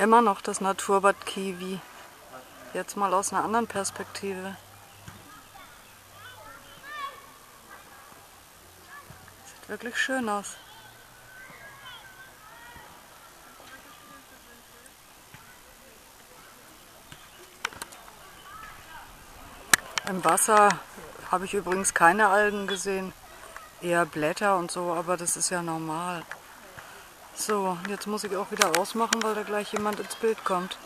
Immer noch das Naturbad Kiwi. Jetzt mal aus einer anderen Perspektive. Sieht wirklich schön aus. Im Wasser habe ich übrigens keine Algen gesehen, eher Blätter und so, aber das ist ja normal. So, jetzt muss ich auch wieder ausmachen, weil da gleich jemand ins Bild kommt.